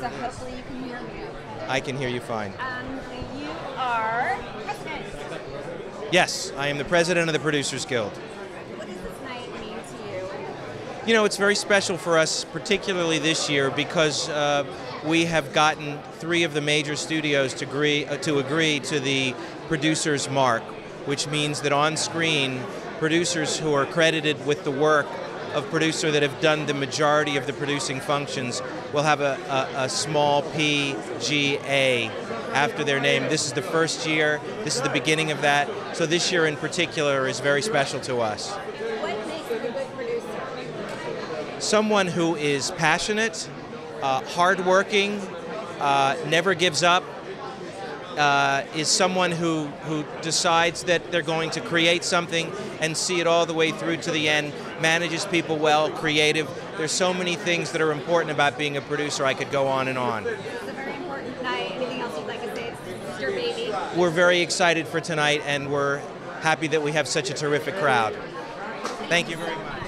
so hopefully you can hear me. okay. I can hear you fine. And you are president. Yes, I am the president of the Producers Guild. What does this night mean to you? You know, it's very special for us, particularly this year, because uh, we have gotten three of the major studios to agree, uh, to agree to the producer's mark, which means that on screen, producers who are credited with the work of producer that have done the majority of the producing functions will have a, a, a small PGA after their name. This is the first year, this is the beginning of that. So this year in particular is very special to us. What makes a good producer? someone who is passionate, uh, hardworking, uh, never gives up, uh, is someone who, who decides that they're going to create something and see it all the way through to the end, manages people well, creative. There's so many things that are important about being a producer. I could go on and on. It's a very important night. Anything else you'd like to say? It's your. We're very excited for tonight and we're happy that we have such a terrific crowd. Thank you very much.